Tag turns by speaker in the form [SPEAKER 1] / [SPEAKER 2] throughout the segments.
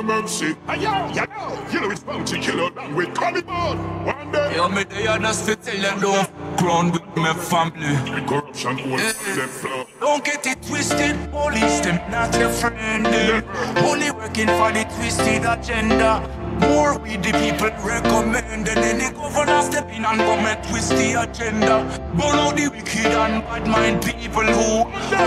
[SPEAKER 1] the mercy. Ayo, yo, you know it's bound to kill with coming on. One day,
[SPEAKER 2] Yeah, me they fit tell you don't ground with my family.
[SPEAKER 1] the corruption all
[SPEAKER 2] Eh.
[SPEAKER 1] them flow.
[SPEAKER 2] Don't get it twisted, police them not your friend. Only working for the twisted agenda. More we the people recommend, and then the governor step in and come and twist the agenda. Burn out the wicked and bad mind people who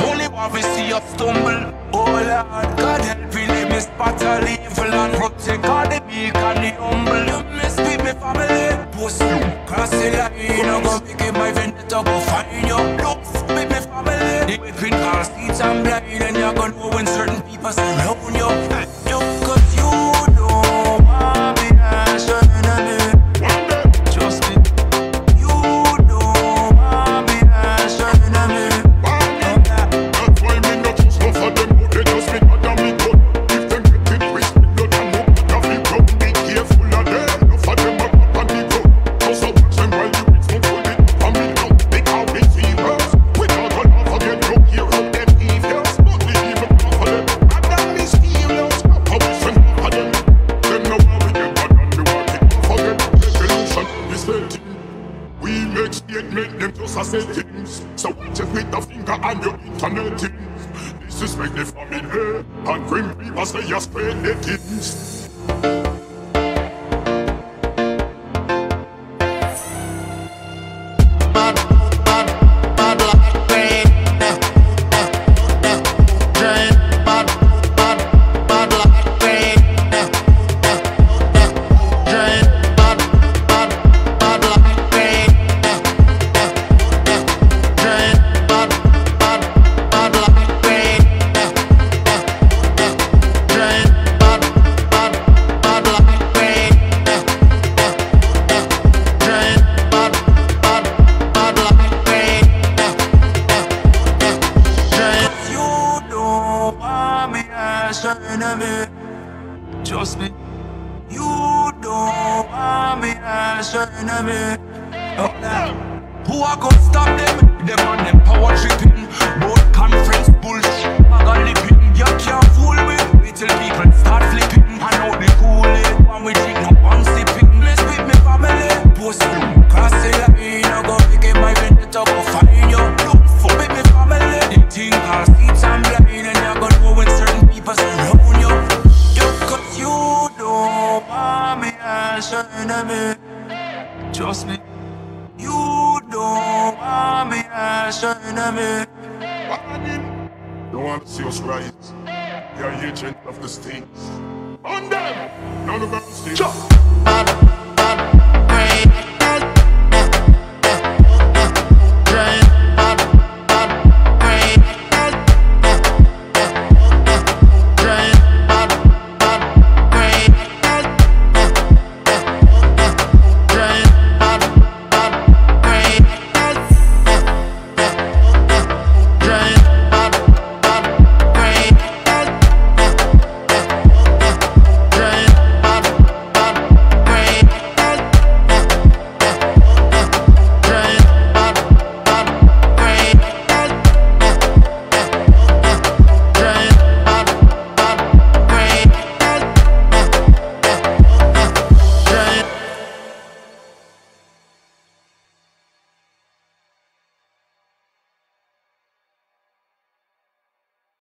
[SPEAKER 2] only want to see us stumble. Oh Lord, God help me, let me spot all evil and protect all the meek and the humble. You miss me, me family. Post cross the line, I'm gonna make my vendetta go find you. Look, me, me family. The weapon car seats and blind, and you're gonna know when certain people surround you. You,
[SPEAKER 1] a things. So watch it with the finger on your internet things. This is make the famine here. Eh? And grim people say you spread the things.
[SPEAKER 2] Ash enemy. Trust me. You know I'm the ash enemy. Oh, nah. Who are gonna stop them? Them on them power tripping. Both conference bullshit. Trust me. You know I'm the ash enemy.
[SPEAKER 1] Warning. Don't want to see us rise. They are agent of the states. On them. None of them stay.